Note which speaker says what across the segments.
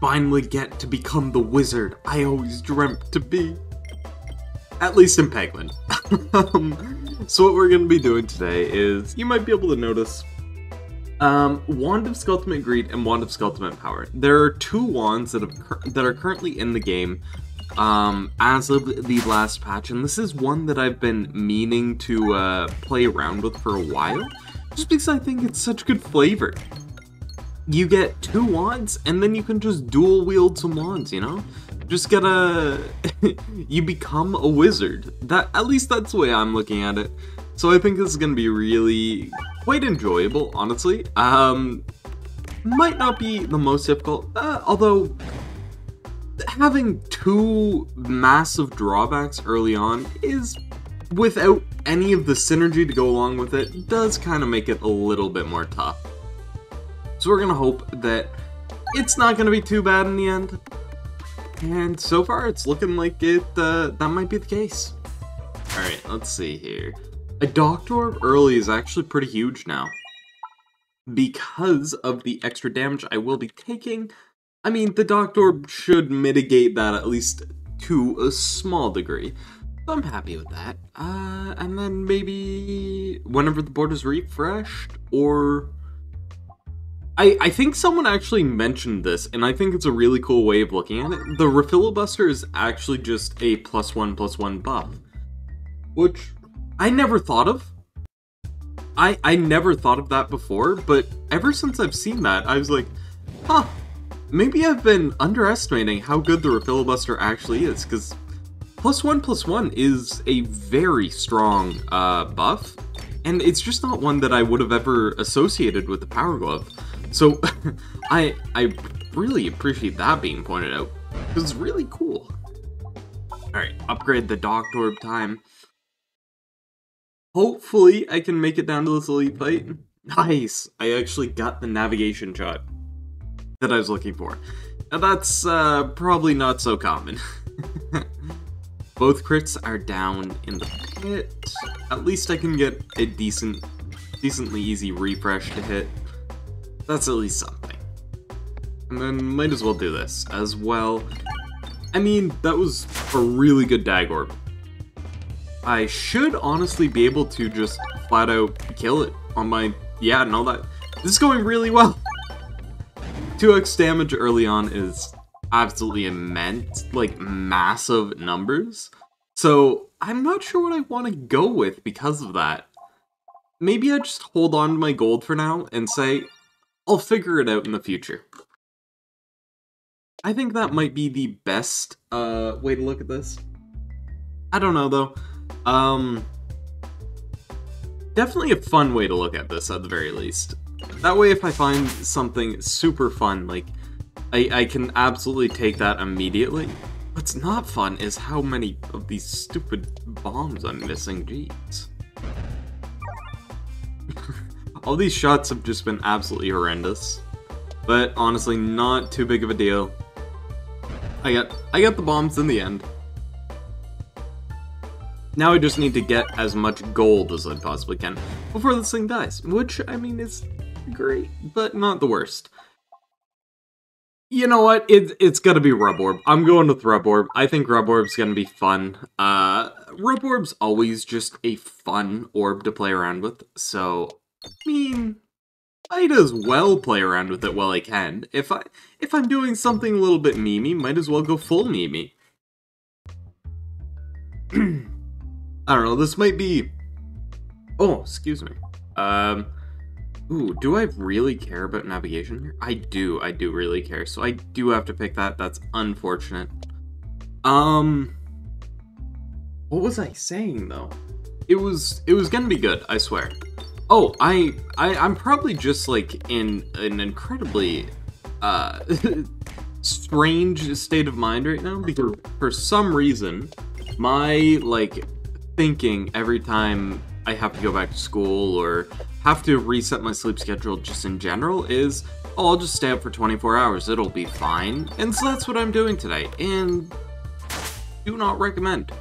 Speaker 1: finally get to become the wizard I always dreamt to be. At least in Peglin. um, so what we're going to be doing today is, you might be able to notice, um, Wand of Skulltimate Greed and Wand of Skulltimate Power. There are two wands that, have, that are currently in the game um, as of the last patch, and this is one that I've been meaning to uh, play around with for a while, just because I think it's such good flavor. You get two wands, and then you can just dual wield some wands, you know? Just gotta... you become a wizard. That At least that's the way I'm looking at it. So I think this is gonna be really quite enjoyable, honestly. Um, might not be the most difficult, uh, although having two massive drawbacks early on is, without any of the synergy to go along with it, does kind of make it a little bit more tough. So we're gonna hope that it's not gonna be too bad in the end. And so far, it's looking like it uh, that might be the case. Alright, let's see here. A Doctor Orb early is actually pretty huge now. Because of the extra damage I will be taking, I mean, the Doctor should mitigate that at least to a small degree. So I'm happy with that. Uh, and then maybe whenever the board is refreshed, or... I, I think someone actually mentioned this, and I think it's a really cool way of looking at it. The Refillibuster is actually just a plus one plus one buff. Which I never thought of. I, I never thought of that before, but ever since I've seen that, I was like, huh, maybe I've been underestimating how good the Refillibuster actually is, because plus one plus one is a very strong uh, buff, and it's just not one that I would have ever associated with the Power Glove. So I I really appreciate that being pointed out, it's really cool. Alright, upgrade the Doctor Orb time. Hopefully I can make it down to this elite fight. Nice! I actually got the navigation shot that I was looking for. Now that's uh, probably not so common. Both crits are down in the pit. At least I can get a decent, decently easy refresh to hit. That's at least something. And then might as well do this as well. I mean, that was a really good dag orb. I should honestly be able to just flat out kill it on my... Yeah, and all that. This is going really well. 2x damage early on is absolutely immense, like massive numbers. So I'm not sure what I want to go with because of that. Maybe I just hold on to my gold for now and say, I'll figure it out in the future. I think that might be the best uh, way to look at this. I don't know though. Um, definitely a fun way to look at this at the very least. That way if I find something super fun, like, I, I can absolutely take that immediately. What's not fun is how many of these stupid bombs I'm missing, jeez. All these shots have just been absolutely horrendous. But honestly, not too big of a deal. I got I got the bombs in the end. Now I just need to get as much gold as I possibly can before this thing dies, which, I mean, is great, but not the worst. You know what? It, it's gonna be Rub Orb. I'm going with Rub Orb. I think Rub Orb's gonna be fun. Uh, Rub Orb's always just a fun orb to play around with, so, I mean, might as well play around with it while I can. If, I, if I'm doing something a little bit memey, might as well go full memey. I don't know, this might be... Oh, excuse me. Um, Ooh, do I really care about navigation here? I do, I do really care. So I do have to pick that. That's unfortunate. Um, what was I saying though? It was, it was gonna be good, I swear. Oh, I, I, I'm probably just like in an incredibly, uh, strange state of mind right now because for some reason, my like thinking every time I have to go back to school or have to reset my sleep schedule just in general is, oh, I'll just stay up for 24 hours, it'll be fine. And so that's what I'm doing today, and do not recommend.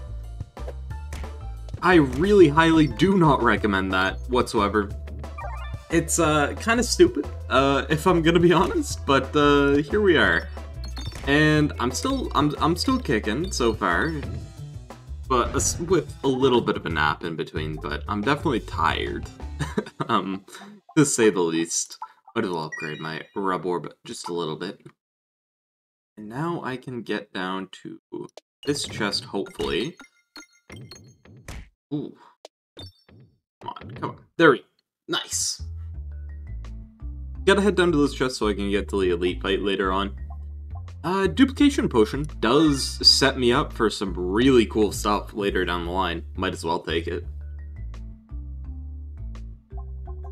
Speaker 1: I really highly do not recommend that whatsoever. It's uh, kind of stupid, uh, if I'm gonna be honest, but uh, here we are. And I'm still I'm I'm still kicking so far. But with a little bit of a nap in between, but I'm definitely tired. um to say the least. As well upgrade my rub orb just a little bit. And now I can get down to this chest, hopefully. Ooh. Come on, come on. There we go. Nice. Gotta head down to this chest so I can get to the elite fight later on. Uh, duplication potion does set me up for some really cool stuff later down the line. Might as well take it.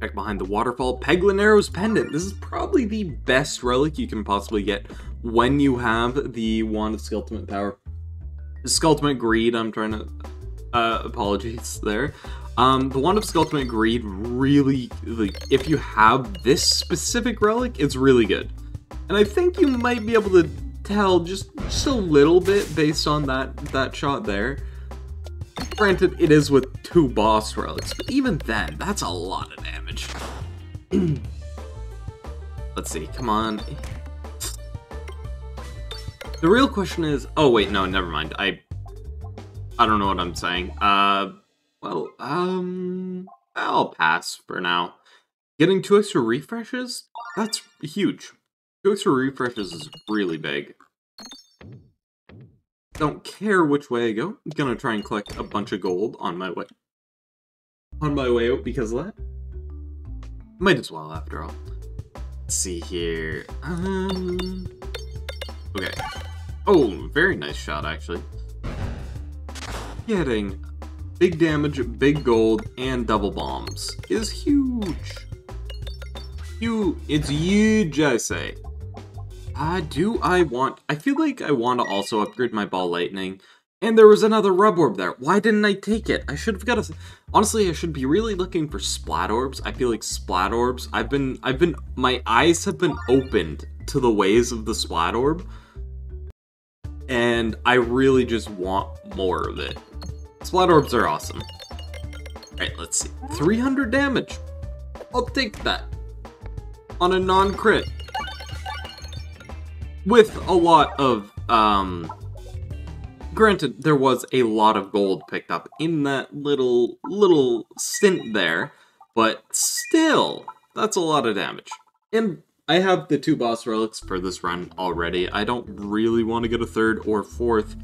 Speaker 1: Check behind the waterfall, Peglin Arrow's Pendant. This is probably the best relic you can possibly get when you have the Wand of Skulltimate Power. Skulltimate Greed, I'm trying to... Uh, apologies there. Um, the Wand of Skulltimate Greed really, like, if you have this specific relic, it's really good. And I think you might be able to tell just, just a little bit based on that, that shot there. Granted, it is with two boss relics, but even then, that's a lot of damage. Let's see, come on. The real question is... Oh, wait, no, never mind. I... I don't know what I'm saying. Uh... Well, um, I'll pass for now. Getting two extra refreshes? That's huge. Two extra refreshes is really big. Don't care which way I go. I'm gonna try and collect a bunch of gold on my way. On my way out because of that. Might as well, after all. Let's see here. Um. Okay. Oh, very nice shot, actually. Getting big damage, big gold, and double bombs is huge. Huge. It's huge, I say. Uh, do I want... I feel like I want to also upgrade my Ball Lightning. And there was another Rub Orb there. Why didn't I take it? I should have got a... Honestly, I should be really looking for Splat Orbs. I feel like Splat Orbs... I've been... I've been... My eyes have been opened to the ways of the Splat Orb. And I really just want more of it. Splat orbs are awesome. Alright, let's see. 300 damage. I'll take that. On a non-crit. With a lot of, um... Granted, there was a lot of gold picked up in that little, little stint there, but still, that's a lot of damage. And I have the two boss relics for this run already. I don't really want to get a third or fourth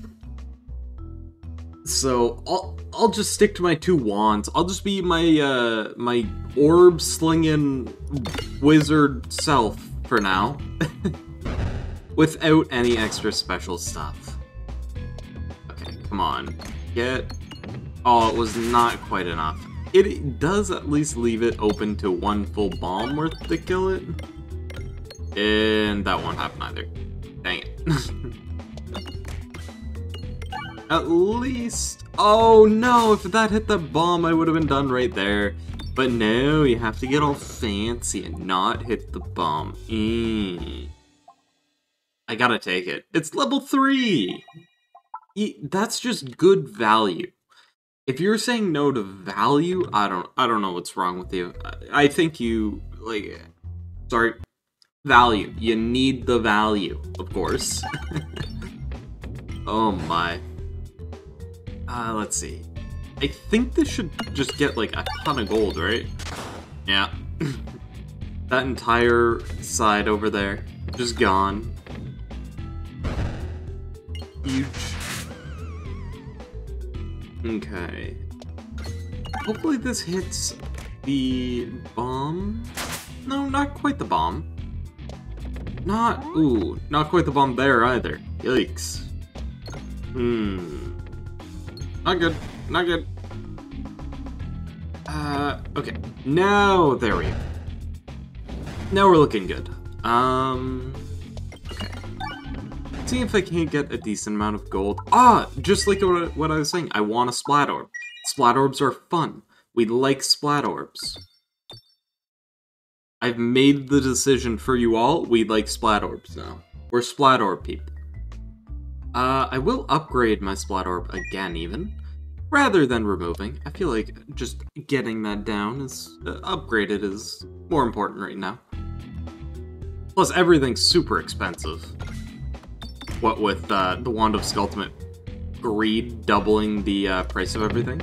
Speaker 1: so I'll I'll just stick to my two wands. I'll just be my uh my orb slinging wizard self for now. Without any extra special stuff. Okay, come on. Get Oh, it was not quite enough. It does at least leave it open to one full bomb worth to kill it. And that won't happen either. Dang it. At least... Oh no, if that hit the bomb, I would have been done right there. But no, you have to get all fancy and not hit the bomb. Mm. I gotta take it. It's level 3! That's just good value. If you're saying no to value, I don't I don't know what's wrong with you. I think you like sorry value. You need the value, of course. oh my. Uh, let's see. I think this should just get, like, a ton of gold, right? Yeah. that entire side over there, just gone. Huge. Okay. Hopefully this hits the bomb? No, not quite the bomb. Not, ooh, not quite the bomb there either. Yikes. Hmm. Not good. Not good. Uh, okay. Now, there we go. Now we're looking good. Um, okay. Let's See if I can't get a decent amount of gold. Ah, just like what I was saying, I want a splat orb. Splat orbs are fun. We like splat orbs. I've made the decision for you all, we like splat orbs now. We're splat orb people. Uh, I will upgrade my Splat Orb again, even. Rather than removing. I feel like just getting that down is... Uh, upgraded is more important right now. Plus, everything's super expensive. what with uh, the Wand of Skulltimate Greed doubling the uh, price of everything.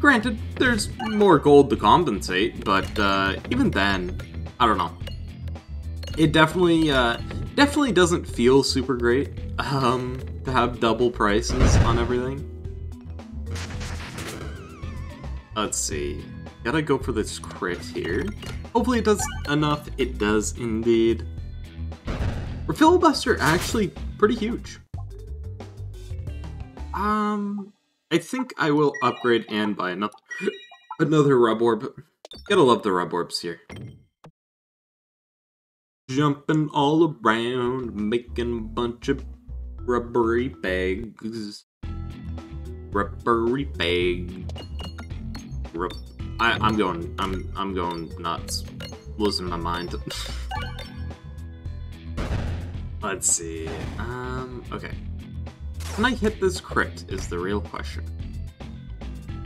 Speaker 1: Granted, there's more gold to compensate, but uh, even then, I don't know. It definitely, uh, definitely doesn't feel super great um, to have double prices on everything. Let's see. Gotta go for this crit here. Hopefully it does enough. It does indeed. Refill Buster actually pretty huge. Um, I think I will upgrade and buy another another rub orb. Gotta love the rub orbs here. Jumping all around, making a bunch of rubbery bags. Rubbery bag. Rub I, I'm going. I'm. I'm going nuts. Losing my mind. Let's see. Um. Okay. Can I hit this crit? Is the real question.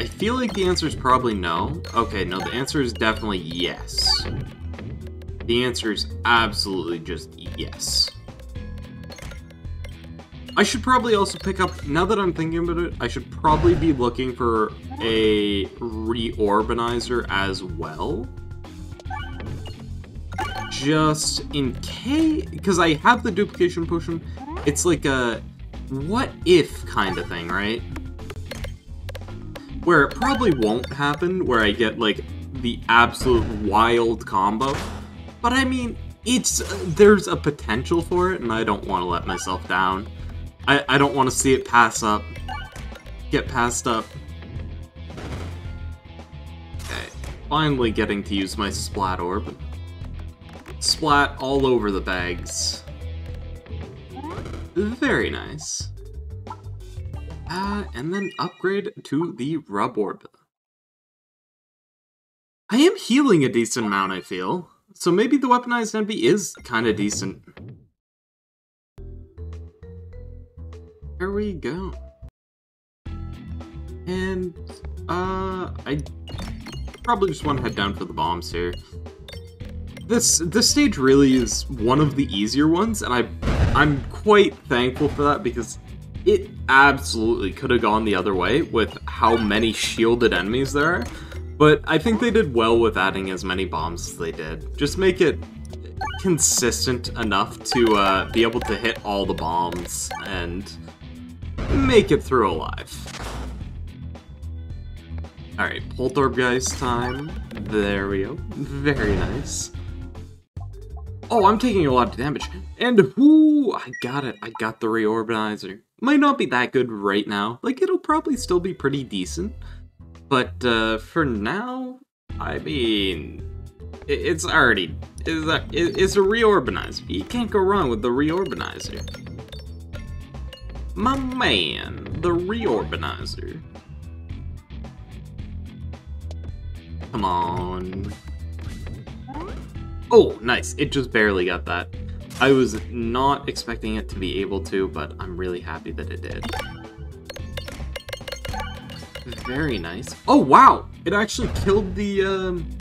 Speaker 1: I feel like the answer is probably no. Okay, no, the answer is definitely yes. The answer is absolutely just yes. I should probably also pick up, now that I'm thinking about it, I should probably be looking for a reorganizer as well. Just in case, because I have the duplication potion, it's like a what if kind of thing, right? Where it probably won't happen, where I get like the absolute wild combo, but I mean, it's uh, there's a potential for it, and I don't want to let myself down. I, I don't want to see it pass up. Get passed up. Okay, finally getting to use my Splat Orb. Splat all over the bags. Very nice. Uh, and then upgrade to the Rub Orb. I am healing a decent amount, I feel. So maybe the weaponized envy is kind of decent. There we go. And, uh, I probably just want to head down for the bombs here. This this stage really is one of the easier ones, and I I'm quite thankful for that because it absolutely could have gone the other way with how many shielded enemies there are. But I think they did well with adding as many bombs as they did. Just make it consistent enough to uh, be able to hit all the bombs and make it through alive. Alright, Poltergeist time. There we go. Very nice. Oh, I'm taking a lot of damage. And, whoo, I got it. I got the reorganizer. Might not be that good right now. Like, it'll probably still be pretty decent. But, uh, for now, I mean, it's already, it's a, it's a Reorbanizer. You can't go wrong with the reorganizer. My man, the reorganizer. Come on. Oh, nice. It just barely got that. I was not expecting it to be able to, but I'm really happy that it did. Very nice. Oh, wow! It actually killed the, um...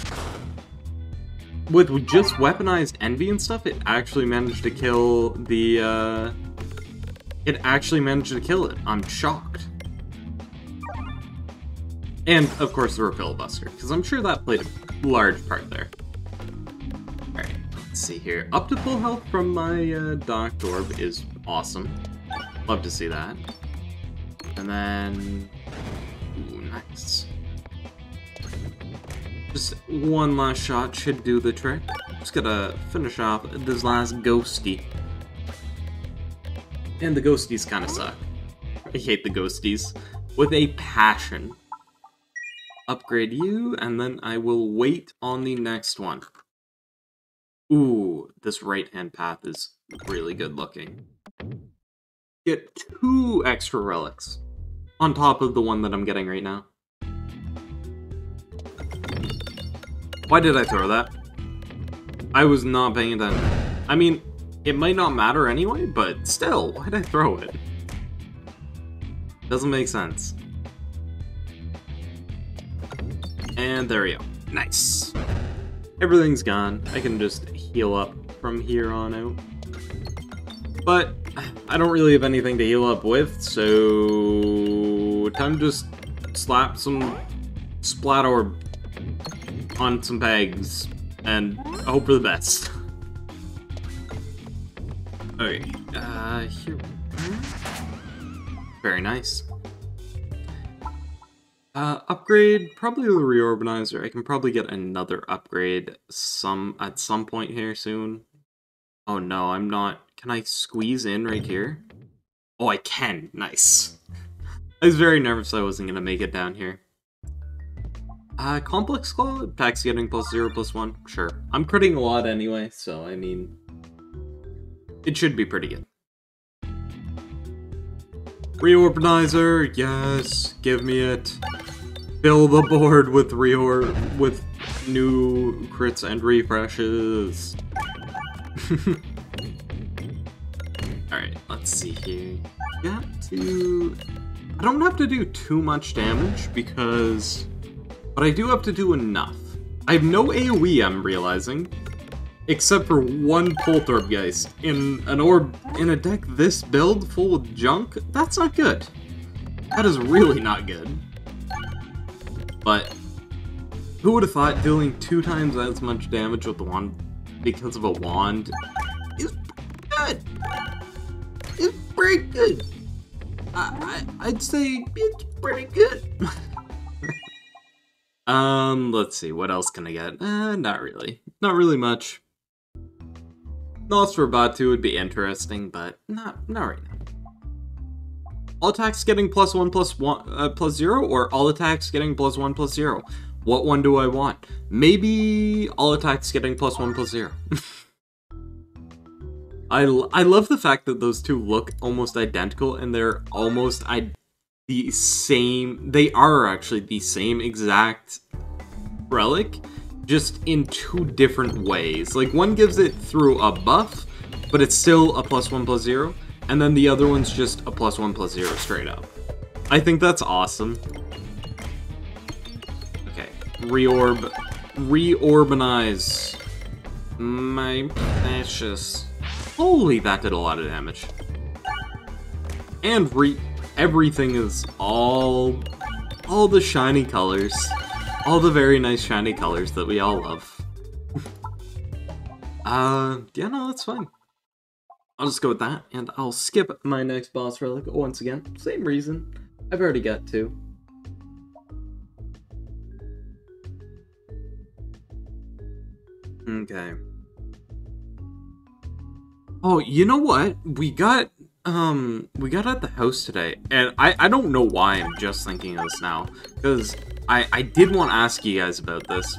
Speaker 1: With just weaponized Envy and stuff, it actually managed to kill the, uh... It actually managed to kill it. I'm shocked. And, of course, the Refill Buster, because I'm sure that played a large part there. Alright, let's see here. Up to full health from my uh, Docked Orb is awesome. Love to see that. And then... Nice. Just one last shot should do the trick. Just gotta finish off this last ghosty. And the ghosties kinda suck. I hate the ghosties. With a passion. Upgrade you, and then I will wait on the next one. Ooh, this right-hand path is really good looking. Get two extra relics on top of the one that I'm getting right now. Why did I throw that? I was not paying attention. I mean, it might not matter anyway, but still, why'd I throw it? Doesn't make sense. And there we go. Nice. Everything's gone. I can just heal up from here on out. But I don't really have anything to heal up with, so time to just slap some splat orb on some pegs and hope for the best. okay, uh, here. Very nice. Uh, upgrade, probably the reorganizer. I can probably get another upgrade some at some point here soon. Oh no, I'm not. Can I squeeze in right here? Oh, I can. Nice. I was very nervous I wasn't gonna make it down here. Uh, Complex Claw, attacks getting plus zero, plus one. Sure. I'm critting a lot anyway, so I mean, it should be pretty good. Reorganizer, yes, give me it. Fill the board with reor with new crits and refreshes. Alright, let's see here. Got to... I don't have to do too much damage because... But I do have to do enough. I have no AoE, I'm realizing. Except for one Poltergeist. In an orb in a deck this build full of junk, that's not good. That is really not good. But who would have thought dealing two times as much damage with the wand because of a wand is good. It's pretty good. I, I would say it's pretty good. um, let's see, what else can I get? Uh, not really. Not really much. Nosferatu would be interesting, but not not right now all attacks getting plus one plus one uh, plus zero or all attacks getting plus one plus zero what one do i want maybe all attacks getting plus one plus zero I, I love the fact that those two look almost identical and they're almost I, the same they are actually the same exact relic just in two different ways like one gives it through a buff but it's still a plus one plus zero and then the other one's just a plus one plus zero straight up. I think that's awesome. Okay, reorb, reorbanize. My precious. Holy, that did a lot of damage. And re everything is all, all the shiny colors. All the very nice shiny colors that we all love. uh, yeah, no, that's fine. I'll just go with that, and I'll skip my next boss relic once again. Same reason. I've already got two. Okay. Oh, you know what? We got um we got at the house today, and I I don't know why I'm just thinking of this now, because I I did want to ask you guys about this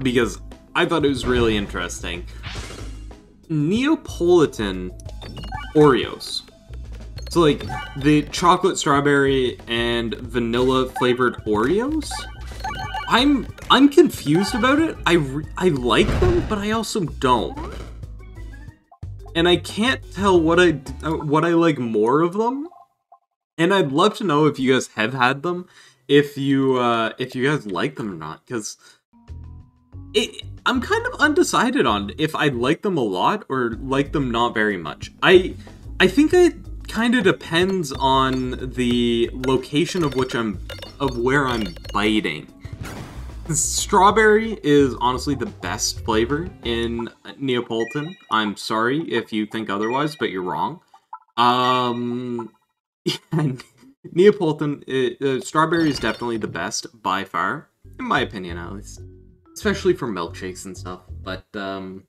Speaker 1: because I thought it was really interesting. Neapolitan Oreos. So like the chocolate strawberry and vanilla flavored Oreos. I'm I'm confused about it. I I like them, but I also don't. And I can't tell what I what I like more of them. And I'd love to know if you guys have had them, if you uh if you guys like them or not cuz it I'm kind of undecided on if I like them a lot or like them not very much. I I think it kind of depends on the location of which I'm of where I'm biting. Strawberry is honestly the best flavor in Neapolitan. I'm sorry if you think otherwise, but you're wrong. Um, yeah, Neapolitan, it, uh, strawberry is definitely the best by far, in my opinion at least especially for milkshakes and stuff. But um,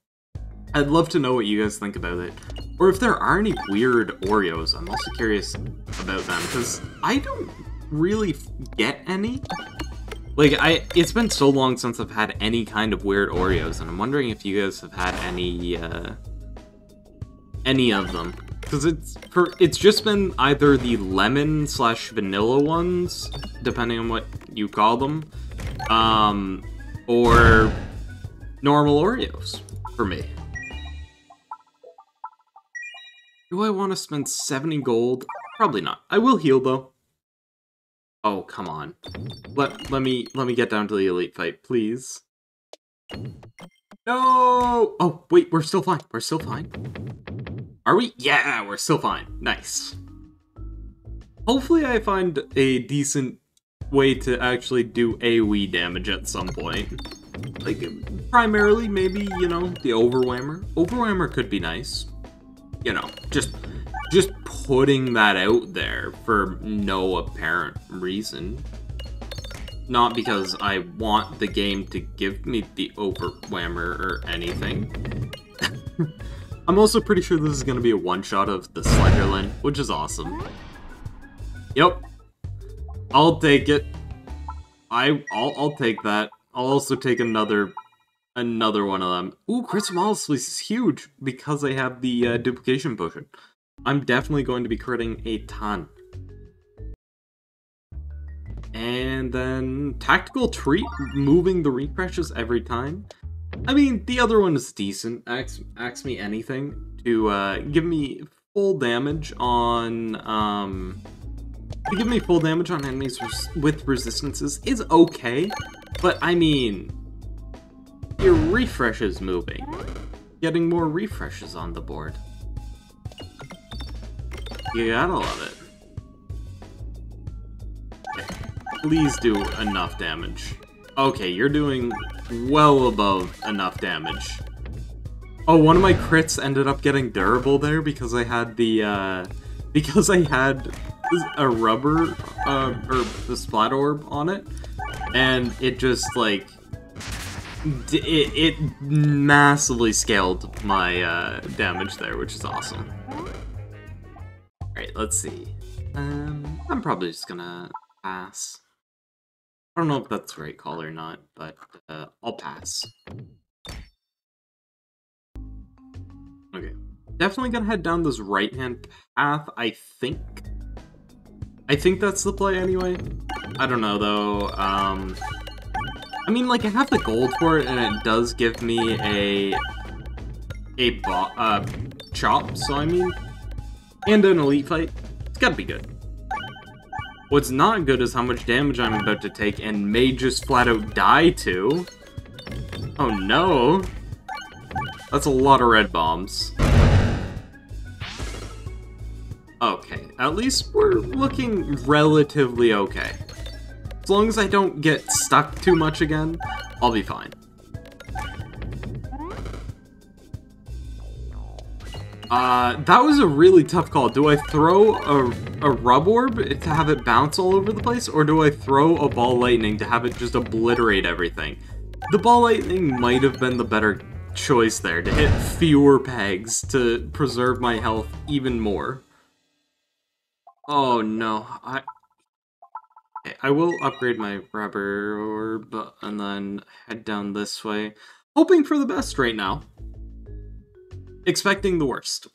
Speaker 1: I'd love to know what you guys think about it, or if there are any weird Oreos. I'm also curious about them because I don't really get any. Like I, it's been so long since I've had any kind of weird Oreos, and I'm wondering if you guys have had any, uh, any of them. Because it's for it's just been either the lemon slash vanilla ones, depending on what you call them, um, or normal Oreos for me. Do I want to spend 70 gold? Probably not. I will heal though. Oh, come on. Let let me let me get down to the elite fight, please. No! Oh, wait, we're still fine. We're still fine. Are we? Yeah, we're still fine. Nice. Hopefully I find a decent way to actually do AoE damage at some point. Like, primarily, maybe, you know, the Overwhammer. Overwhammer could be nice. You know, just just putting that out there for no apparent reason. Not because I want the game to give me the Overwhammer or anything. I'm also pretty sure this is going to be a one-shot of the Slenderlin, which is awesome. Yep. I'll take it. I, I'll, I'll take that. I'll also take another another one of them. Ooh, Crystal Molesley is huge because I have the uh, duplication potion. I'm definitely going to be critting a ton. And then Tactical Treat, moving the refreshes every time. I mean, the other one is decent. Ask, ask me anything to uh, give me full damage on... Um, to give me full damage on enemies with resistances is okay, but I mean, your refresh is moving. Getting more refreshes on the board. You gotta love it. Please do enough damage. Okay, you're doing well above enough damage. Oh, one of my crits ended up getting durable there because I had the, uh, because I had a rubber, uh, or the splat orb on it, and it just, like, it, it massively scaled my, uh, damage there, which is awesome. Alright, let's see. Um, I'm probably just gonna pass. I don't know if that's the right call or not, but uh, I'll pass. Okay. Definitely gonna head down this right-hand path, I think. I think that's the play anyway. I don't know, though. Um, I mean, like, I have the gold for it, and it does give me a... a uh, chop, so I mean, and an elite fight. It's gotta be good. What's not good is how much damage I'm about to take and may just flat out die to. Oh no. That's a lot of red bombs. Okay, at least we're looking relatively okay. As long as I don't get stuck too much again, I'll be fine. Uh, that was a really tough call. Do I throw a, a rub orb to have it bounce all over the place, or do I throw a ball lightning to have it just obliterate everything? The ball lightning might have been the better choice there, to hit fewer pegs to preserve my health even more. Oh no, I... I will upgrade my rubber orb and then head down this way. Hoping for the best right now. Expecting the worst.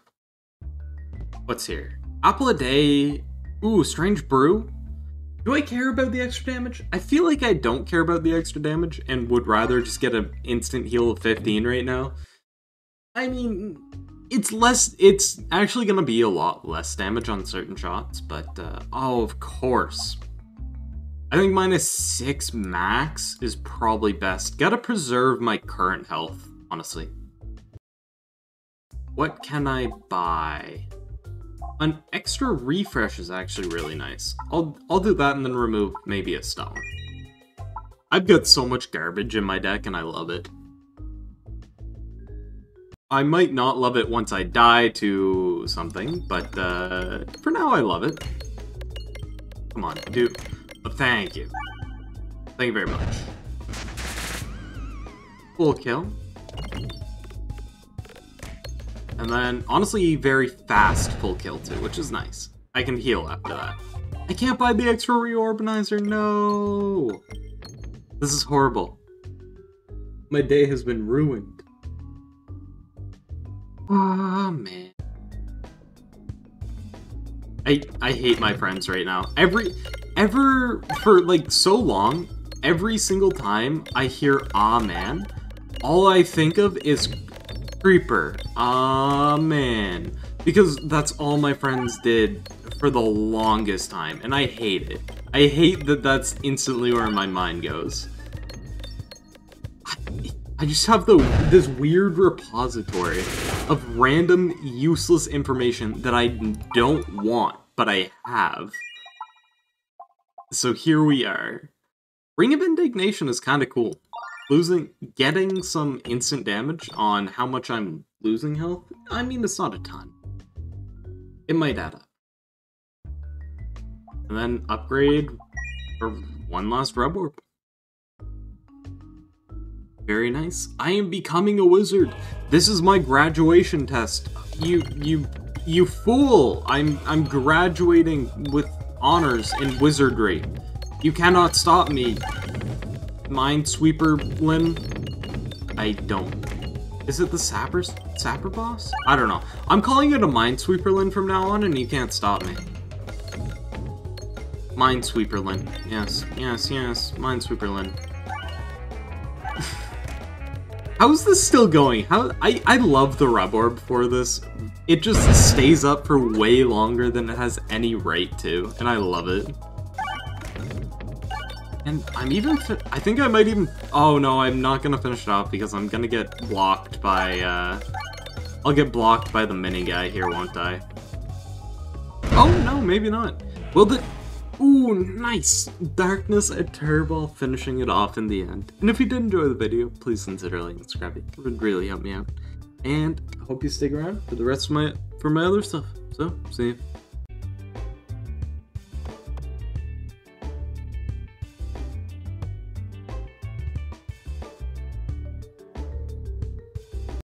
Speaker 1: What's here? Apple a day. Ooh, strange brew. Do I care about the extra damage? I feel like I don't care about the extra damage and would rather just get an instant heal of 15 right now. I mean, it's less, it's actually gonna be a lot less damage on certain shots, but, uh, oh, of course. I think minus 6 max is probably best. Gotta preserve my current health, honestly. What can I buy? An extra refresh is actually really nice. I'll, I'll do that and then remove maybe a stone. I've got so much garbage in my deck and I love it. I might not love it once I die to something, but uh, for now I love it. Come on, dude. Oh, thank you. Thank you very much. Full kill. And then, honestly, very fast full kill too, which is nice. I can heal after that. I can't buy the extra reorganizer, no! This is horrible. My day has been ruined. Oh, man. I, I hate my friends right now. Every, ever, for like so long, every single time I hear ah man, all I think of is Creeper. Ah, man. Because that's all my friends did for the longest time, and I hate it. I hate that that's instantly where my mind goes. I just have the this weird repository of random useless information that I don't want, but I have. So here we are. Ring of Indignation is kind of cool. Losing, getting some instant damage on how much I'm losing health, I mean, it's not a ton. It might add up. And then upgrade for one last Rub Orb. Very nice. I am becoming a wizard. This is my graduation test. You, you, you fool! I'm, I'm graduating with honors in wizardry. You cannot stop me. Minesweeper Lyn. I don't. Is it the Sapper's Sapper boss? I don't know. I'm calling it a Minesweeper Lyn from now on, and you can't stop me. Minesweeper Lyn. Yes, yes, yes. Minesweeper Lyn. How is this still going? How I, I love the rub orb for this. It just stays up for way longer than it has any right to, and I love it. And I'm even, I think I might even, oh no, I'm not gonna finish it off because I'm gonna get blocked by, uh, I'll get blocked by the mini guy here, won't I? Oh no, maybe not. Well, the, Ooh, nice! Darkness Eternal finishing it off in the end. And if you did enjoy the video, please consider liking and subscribing. It would really help me out. And I hope you stick around for the rest of my for my other stuff. So, see you.